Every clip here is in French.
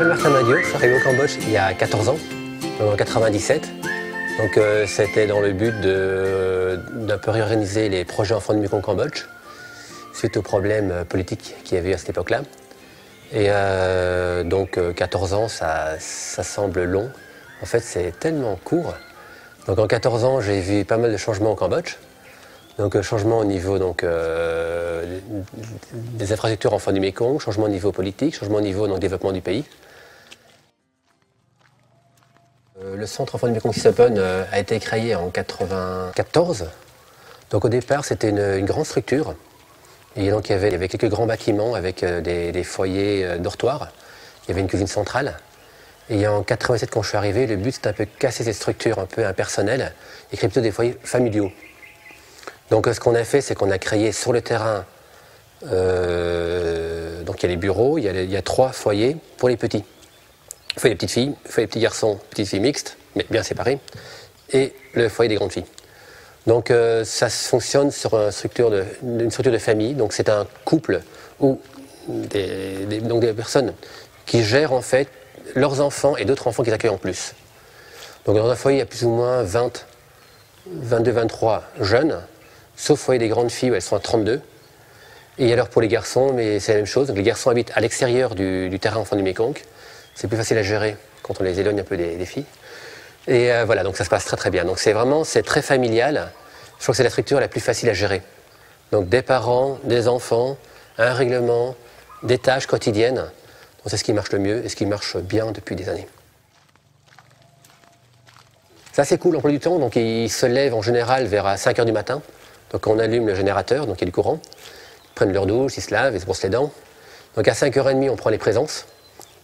m'appelle Martin Madio, je suis arrivé au Cambodge il y a 14 ans, en 97. Donc euh, c'était dans le but d'un peu réorganiser les projets enfants du Mekong Cambodge, suite aux problèmes euh, politiques qu'il y avait eu à cette époque-là. Et euh, donc 14 ans, ça, semble long. En fait, c'est tellement court. Donc en 14 ans, j'ai vu pas mal de changements au Cambodge. Donc changement au niveau donc, des infrastructures enfants du Mekong, changement au niveau politique, changement au niveau donc, développement du pays. Le centre Enfants du Mekong Open euh, a été créé en 1994. Donc au départ, c'était une, grande structure. Et donc il y, avait, quelques grands bâtiments avec euh, des, foyers dortoirs. Il y avait une cuisine centrale. Et en 87, quand je suis arrivé, le but c'était un peu casser cette structure un peu impersonnelle et créer plutôt des foyers familiaux. Donc ce qu'on a fait, c'est qu'on a créé sur le terrain, donc il y a les bureaux, il y a trois foyers pour les petits foyer des petites filles, foyer des petits garçons, petites filles mixtes, mais bien séparées, et le foyer des grandes filles. Donc euh, ça fonctionne sur une structure de, famille, donc c'est un couple ou des, donc des personnes qui gèrent en fait leurs enfants et d'autres enfants qu'ils accueillent en plus. Donc dans un foyer, il y a plus ou moins 20, 22, 23 jeunes, sauf foyer des grandes filles où elles sont à 32. Et alors pour les garçons, mais c'est la même chose. Donc les garçons habitent à l'extérieur du, du terrain enfant du Mekong c'est plus facile à gérer quand on les éloigne un peu des, filles. Et euh, voilà, donc ça se passe très très bien. Donc c'est vraiment, c'est très familial. Je crois que c'est la structure la plus facile à gérer. Donc des parents, des enfants, un règlement, des tâches quotidiennes. C'est ce qui marche le mieux et ce qui marche bien depuis des années. Ça c'est cool l'emploi du temps. Donc ils se lèvent en général vers 5 h du matin. Donc on allume le générateur, donc il y a du courant. Ils prennent leur douche, ils se lavent, ils se brossent les dents. Donc à 5h30, on prend les présences.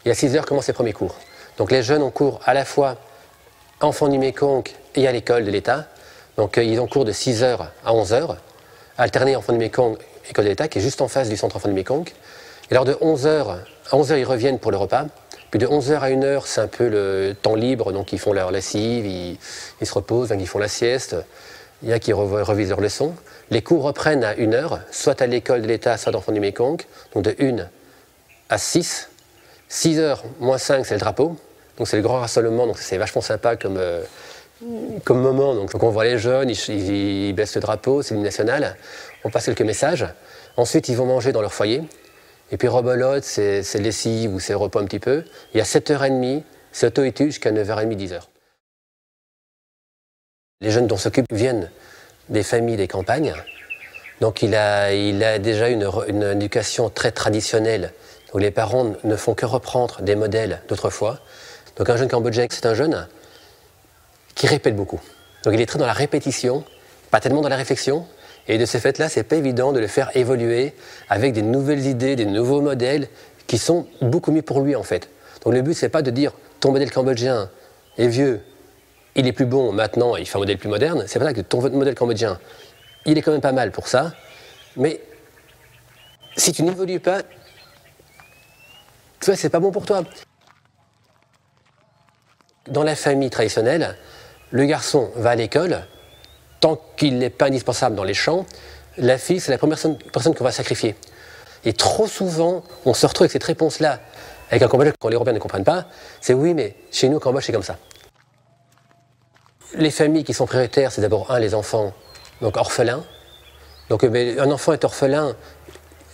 Et à 6 heures commencent les premiers cours. Donc les jeunes ont cours à la fois enfants du Mékong et à l'école de l'État. Donc euh, ils ont cours de 6 heures à 11 heures, alternés enfants du Mékong, école de l'État, qui est juste en face du centre enfants du Mékong. Et lors de 11 heures, à 11 heures, ils reviennent pour le repas. Puis de 11h à 1h, c'est un peu le temps libre, donc ils font leur lessive, ils, se reposent, ils font la sieste. Il y a qui revisent leurs leçons. Les cours reprennent à 1h, soit à l'école de l'État, soit d'enfants du Mékong, donc de 1 à 6. 6 h moins 5, c'est le drapeau. Donc c'est le grand rassemblement, donc c'est vachement sympa comme, euh, comme moment. Donc, on voit les jeunes, ils, baissent le drapeau, c'est l'hymne national. On passe quelques messages. Ensuite, ils vont manger dans leur foyer. Et puis rebelote, c'est lessive ou c'est repos un petit peu. Et à 7h30, c'est auto-étude jusqu'à 9h30, 10h. Les jeunes dont s'occupent viennent des familles des campagnes. Donc il a, il a déjà une éducation très traditionnelle où les parents ne font que reprendre des modèles d'autrefois. Donc un jeune cambodgien, c'est un jeune qui répète beaucoup. Donc il est très dans la répétition, pas tellement dans la réflexion. Et de ce fait-là, c'est pas évident de le faire évoluer avec des nouvelles idées, des nouveaux modèles qui sont beaucoup mieux pour lui en fait. Donc le but, c'est pas de dire ton modèle cambodgien est vieux, il est plus bon maintenant, il fait un modèle plus moderne. C'est pas ça que ton modèle cambodgien, il est quand même pas mal pour ça. Mais si tu n'évolues pas, tu vois, c'est pas bon pour toi. Dans la famille traditionnelle, le garçon va à l'école, tant qu'il n'est pas indispensable dans les champs, la fille, c'est la première personne, qu'on va sacrifier. Et trop souvent, on se retrouve avec cette réponse-là, avec un Cambodge quand les Européens ne comprennent pas, c'est oui, mais chez nous, au Cambodge, c'est comme ça. Les familles qui sont prioritaires, c'est d'abord, un, les enfants, donc orphelins. Donc, euh, un enfant est orphelin,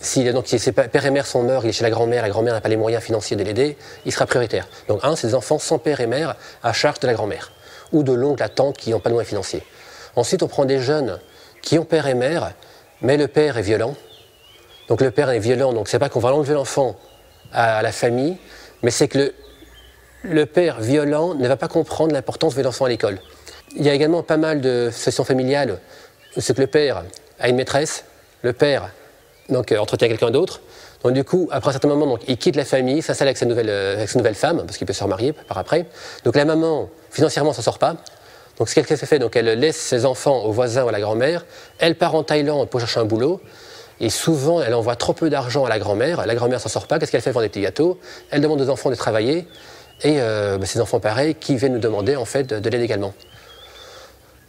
si, donc, ses père et mère sont morts, il est chez la grand-mère, la grand-mère n'a pas les moyens financiers de l'aider, il sera prioritaire. Donc, un, c'est des enfants sans père et mère à charge de la grand-mère, ou de l'oncle, la tante qui n'ont pas de moyens financiers. Ensuite, on prend des jeunes qui ont père et mère, mais le père est violent. Donc, le père est violent, donc c'est pas qu'on va enlever l'enfant à, la famille, mais c'est que le, père violent ne va pas comprendre l'importance de l'enfant à l'école. Il y a également pas mal de situations familiales où c'est que le père a une maîtresse, le père donc euh, entretient quelqu'un d'autre. Donc du coup, après un certain moment, donc, il quitte la famille, s'installe avec sa nouvelle, euh, avec sa nouvelle femme, parce qu'il peut se remarier par après. Donc la maman, financièrement, s'en sort pas. Donc ce qu'elle fait, donc elle laisse ses enfants aux voisins ou à la grand-mère. Elle part en Thaïlande pour chercher un boulot. Et souvent, elle envoie trop peu d'argent à la grand-mère. La grand-mère s'en sort pas. Qu'est-ce qu'elle fait Vendre des petits gâteaux. Elle demande aux enfants de travailler. Et euh, bah, ces enfants, pareil, qui viennent nous demander en fait de, l'aide également.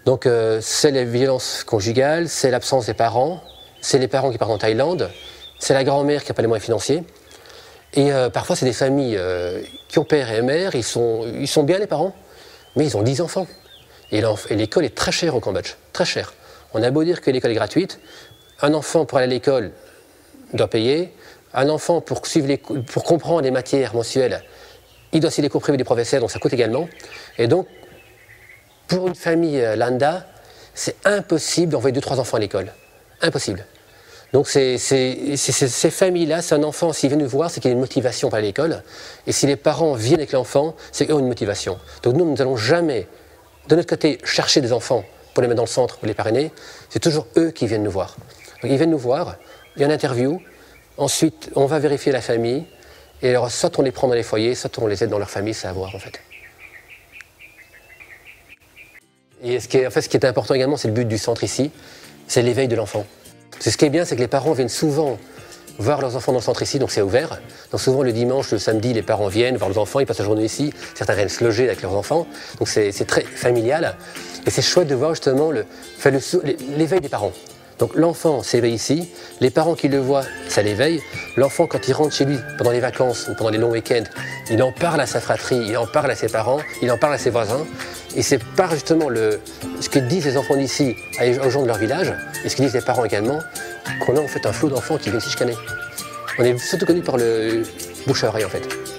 Donc c'est les violences conjugales, c'est l'absence des parents, c'est les parents qui partent en Thaïlande, c'est la grand-mère qui n'a pas les moyens financiers. Et euh, parfois, c'est des familles euh, qui ont père et mère, ils sont, ils sont bien les parents, mais ils ont 10 enfants. Et l'école est très chère au Cambodge, très chère. On a beau dire que l'école est gratuite, un enfant pour aller à l'école doit payer, un enfant pour, suivre les, pour comprendre les matières mensuelles, il doit aussi les cours des professeurs, donc ça coûte également. Et donc, pour une famille euh, lambda, c'est impossible d'envoyer deux, trois enfants à l'école. Impossible. Donc ces familles-là, c'est un enfant, s'il vient nous voir, c'est qu'il a une motivation pour aller à l'école. Et si les parents viennent avec l'enfant, c'est qu'ils ont une motivation. Donc nous, nous n'allons jamais, de notre côté, chercher des enfants pour les mettre dans le centre, pour les parrainer. C'est toujours eux qui viennent nous voir. Donc ils viennent nous voir, il y a une interview, ensuite on va vérifier la famille, et alors soit on les prend dans les foyers, soit on les aide dans leur famille, c'est à voir en fait. Et ce qui est important également, c'est le but du centre ici, c'est l'éveil de l'enfant. Ce qui est bien, c'est que les parents viennent souvent voir leurs enfants dans le centre ici, donc c'est ouvert. Donc souvent le dimanche, le samedi, les parents viennent voir leurs enfants, ils passent la journée ici, certains viennent se loger avec leurs enfants, donc c'est très familial. Et c'est chouette de voir justement l'éveil des parents. Donc l'enfant s'éveille ici, les parents qui le voient, ça l'éveille. L'enfant, quand il rentre chez lui pendant les vacances ou pendant les longs week-ends, il en parle à sa fratrie, il en parle à ses parents, il en parle à ses voisins. Et c'est par justement le, ce que disent les enfants d'ici aux gens de leur village, et ce que disent les parents également, qu'on a en fait un flot d'enfants qui viennent s'y chicaner. On est surtout connu par le bouche à oreille en fait.